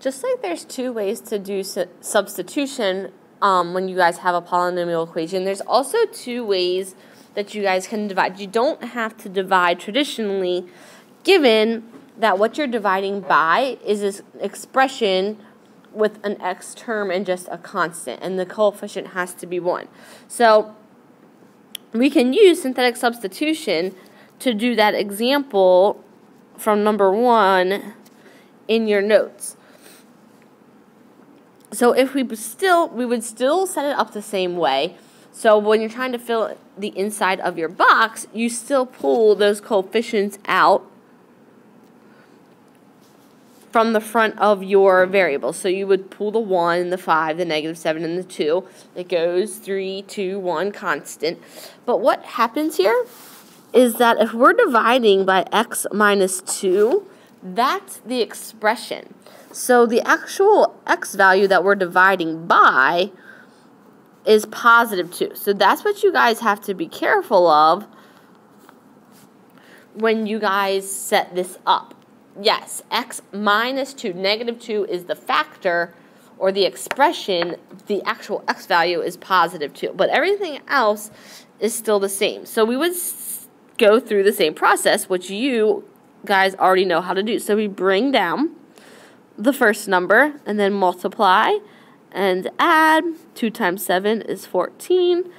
just like there's two ways to do su substitution um, when you guys have a polynomial equation, there's also two ways that you guys can divide. You don't have to divide traditionally, given that what you're dividing by is this expression with an x term and just a constant, and the coefficient has to be 1. So we can use synthetic substitution to do that example from number 1 in your notes. So if we still, we would still set it up the same way. So when you're trying to fill the inside of your box, you still pull those coefficients out from the front of your variable. So you would pull the 1, the 5, the negative 7, and the 2. It goes 3, 2, 1, constant. But what happens here is that if we're dividing by x minus 2, that's the expression. So the actual x value that we're dividing by is positive 2. So that's what you guys have to be careful of when you guys set this up. Yes, x minus 2, negative 2 is the factor or the expression, the actual x value is positive 2. But everything else is still the same. So we would go through the same process, which you guys already know how to do. So we bring down the first number and then multiply and add. 2 times 7 is 14.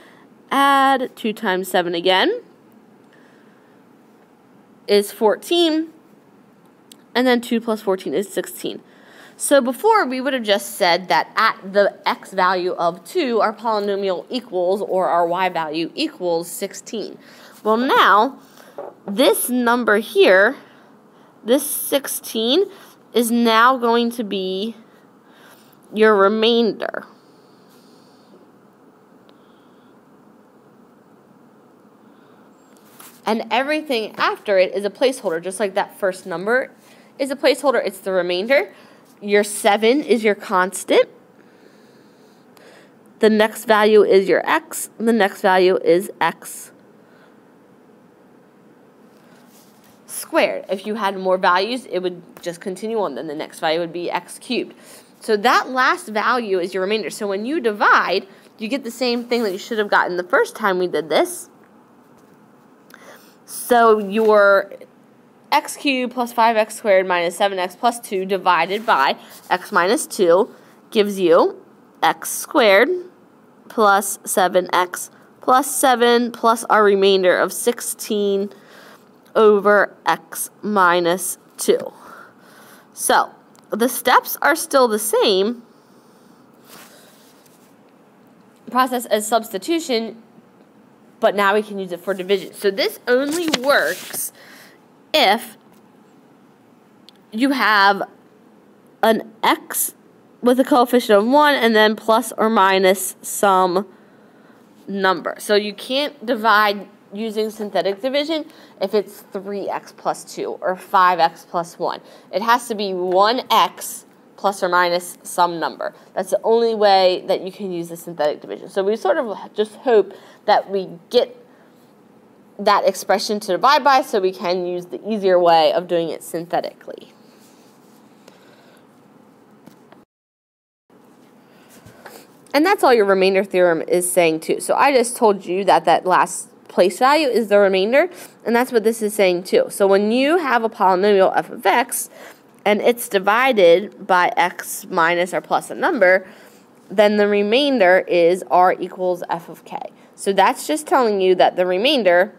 Add 2 times 7 again is 14. And then 2 plus 14 is 16. So before, we would have just said that at the x value of 2, our polynomial equals, or our y value equals 16. Well, now, this number here, this 16, is now going to be your remainder. And everything after it is a placeholder, just like that first number is a placeholder, it's the remainder. Your 7 is your constant. The next value is your x. The next value is x squared. If you had more values, it would just continue on. Then the next value would be x cubed. So that last value is your remainder. So when you divide, you get the same thing that you should have gotten the first time we did this. So your x cubed plus 5x squared minus 7x plus 2 divided by x minus 2 gives you x squared plus 7x plus 7 plus our remainder of 16 over x minus 2. So, the steps are still the same. Process as substitution, but now we can use it for division. So this only works if you have an x with a coefficient of 1 and then plus or minus some number. So you can't divide using synthetic division if it's 3x plus 2 or 5x plus 1. It has to be 1x plus or minus some number. That's the only way that you can use the synthetic division. So we sort of just hope that we get that expression to divide by so we can use the easier way of doing it synthetically. And that's all your remainder theorem is saying too. So I just told you that that last place value is the remainder, and that's what this is saying too. So when you have a polynomial f of x, and it's divided by x minus or plus a number, then the remainder is r equals f of k. So that's just telling you that the remainder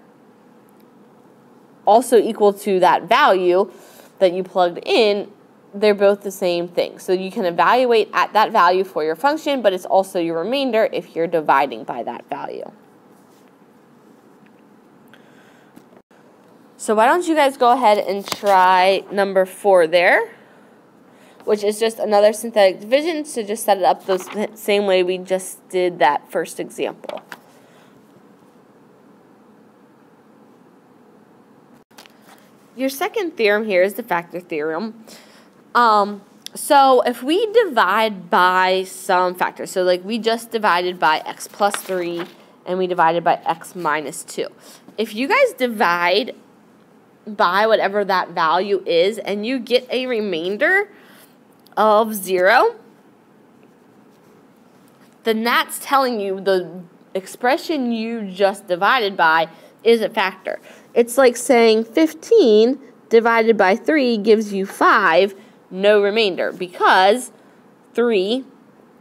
also equal to that value that you plugged in, they're both the same thing. So you can evaluate at that value for your function, but it's also your remainder if you're dividing by that value. So why don't you guys go ahead and try number four there, which is just another synthetic division, so just set it up the same way we just did that first example. Your second theorem here is the factor theorem. Um, so if we divide by some factor, so like we just divided by x plus 3 and we divided by x minus 2. If you guys divide by whatever that value is and you get a remainder, of 0, then that's telling you the expression you just divided by is a factor. It's like saying 15 divided by 3 gives you 5, no remainder, because 3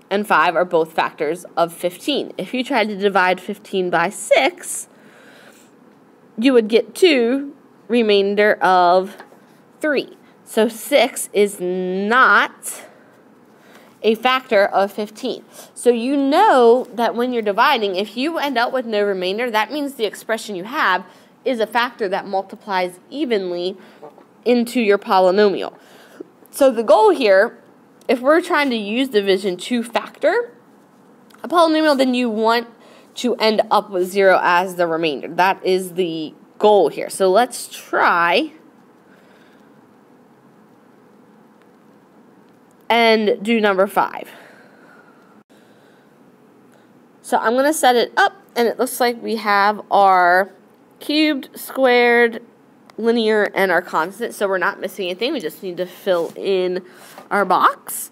and 5 are both factors of 15. If you tried to divide 15 by 6, you would get 2 remainder of 3. So 6 is not a factor of 15. So you know that when you're dividing, if you end up with no remainder, that means the expression you have is a factor that multiplies evenly into your polynomial. So the goal here, if we're trying to use division to factor a polynomial, then you want to end up with 0 as the remainder. That is the goal here. So let's try and do number 5. So I'm going to set it up, and it looks like we have our cubed, squared, linear, and our constant. So we're not missing anything. We just need to fill in our box.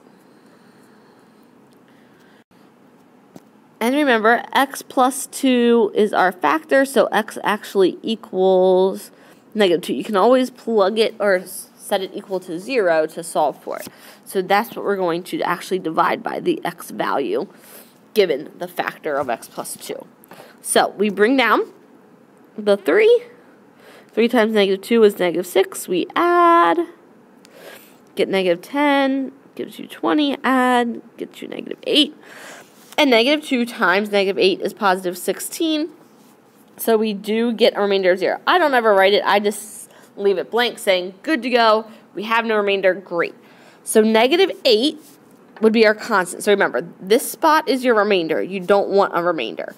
And remember, x plus 2 is our factor, so x actually equals negative 2. You can always plug it or set it equal to 0 to solve for it. So that's what we're going to actually divide by, the x value, given the factor of x plus 2. So we bring down the 3. 3 times negative 2 is negative 6. We add. Get negative 10. Gives you 20. Add. Gets you negative 8. And negative 2 times negative 8 is positive 16. So we do get a remainder of 0. I don't ever write it. I just leave it blank saying, good to go. We have no remainder. Great. So negative 8 would be our constant. So remember, this spot is your remainder. You don't want a remainder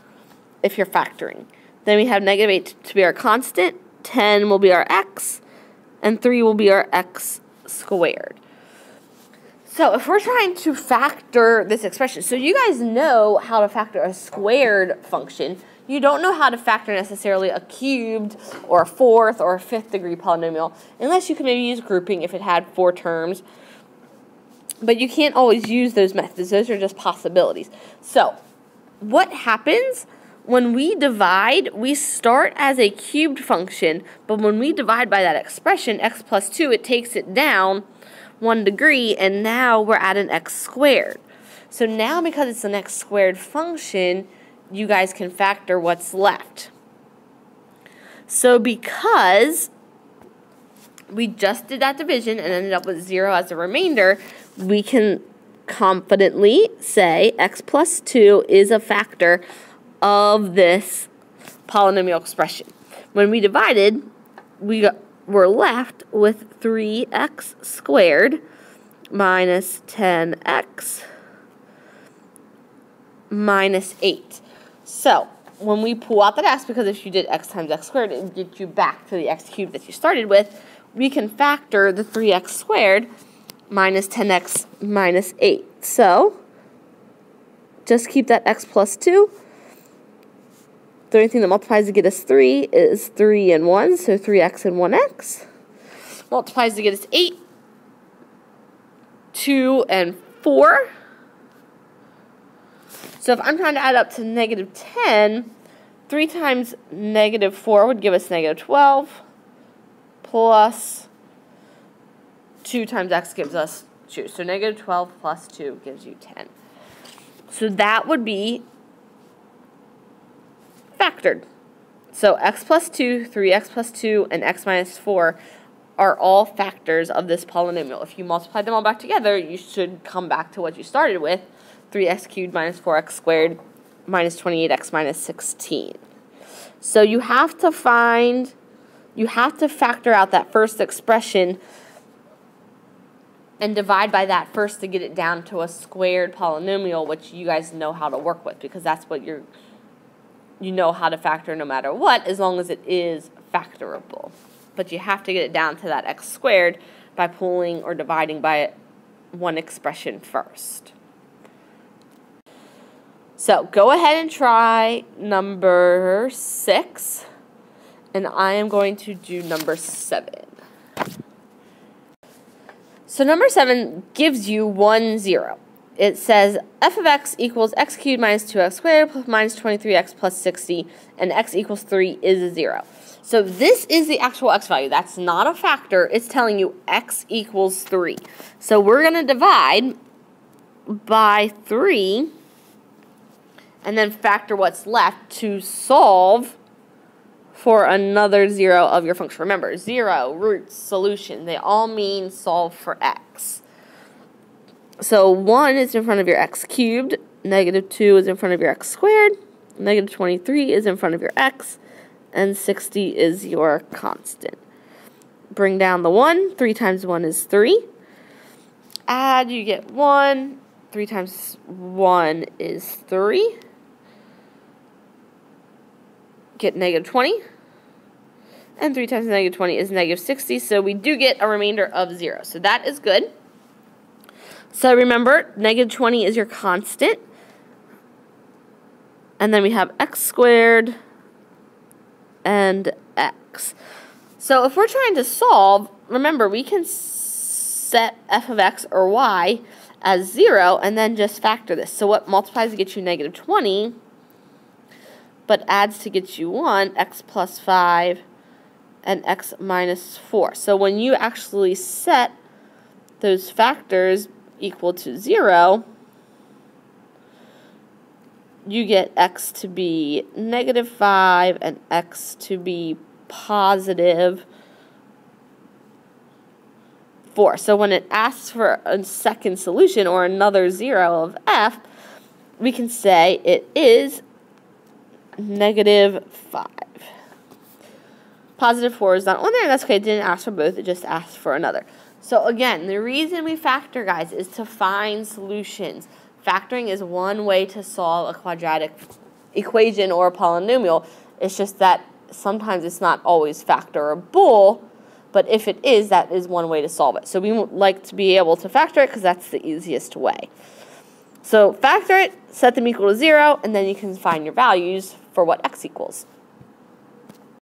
if you're factoring. Then we have negative 8 to be our constant, 10 will be our x, and 3 will be our x squared. So if we're trying to factor this expression, so you guys know how to factor a squared function. You don't know how to factor necessarily a cubed or a fourth or a fifth degree polynomial, unless you can maybe use grouping if it had four terms. But you can't always use those methods. Those are just possibilities. So what happens when we divide, we start as a cubed function, but when we divide by that expression, x plus 2, it takes it down one degree, and now we're at an x squared. So now because it's an x squared function, you guys can factor what's left. So because we just did that division and ended up with 0 as a remainder, we can confidently say x plus 2 is a factor of this polynomial expression. When we divided, we got, were left with 3x squared minus 10x minus 8. So, when we pull out that x, because if you did x times x squared, it would get you back to the x cubed that you started with, we can factor the 3x squared minus 10x minus 8. So, just keep that x plus 2 the only thing that multiplies to get us 3 is 3 and 1, so 3x and 1x. Multiplies to get us 8, 2 and 4. So if I'm trying to add up to negative 10, 3 times negative 4 would give us negative 12, plus 2 times x gives us 2. So negative 12 plus 2 gives you 10. So that would be factored. So x plus 2, 3x plus 2, and x minus 4 are all factors of this polynomial. If you multiply them all back together, you should come back to what you started with, 3x cubed minus 4x squared minus 28x minus 16. So you have to find, you have to factor out that first expression and divide by that first to get it down to a squared polynomial, which you guys know how to work with because that's what you're you know how to factor no matter what, as long as it is factorable. But you have to get it down to that x squared by pulling or dividing by one expression first. So go ahead and try number six, and I am going to do number seven. So number 7 gives you 1, 0. It says f of x equals x cubed minus 2x squared plus minus 23x plus 60, and x equals 3 is a 0. So this is the actual x value. That's not a factor. It's telling you x equals 3. So we're going to divide by 3 and then factor what's left to solve for another 0 of your function. Remember, 0, roots, solution, they all mean solve for x. So 1 is in front of your x cubed, negative 2 is in front of your x squared, negative 23 is in front of your x, and 60 is your constant. Bring down the 1. 3 times 1 is 3. Add, you get 1. 3 times 1 is 3. Get negative 20. And 3 times negative 20 is negative 60. So we do get a remainder of 0. So that is good. So remember, negative 20 is your constant. And then we have x squared and x. So if we're trying to solve, remember we can set f of x or y as 0 and then just factor this. So what multiplies to get you negative 20 but adds to get you 1, x plus 5 and x minus 4. So when you actually set those factors equal to 0, you get x to be negative 5 and x to be positive 4. So when it asks for a second solution or another 0 of f, we can say it is negative 5. Positive 4 is not on there. That's okay. It didn't ask for both. It just asked for another. So again, the reason we factor, guys, is to find solutions. Factoring is one way to solve a quadratic equation or a polynomial. It's just that sometimes it's not always factorable, but if it is, that is one way to solve it. So we like to be able to factor it because that's the easiest way. So factor it, set them equal to 0, and then you can find your values for what x equals.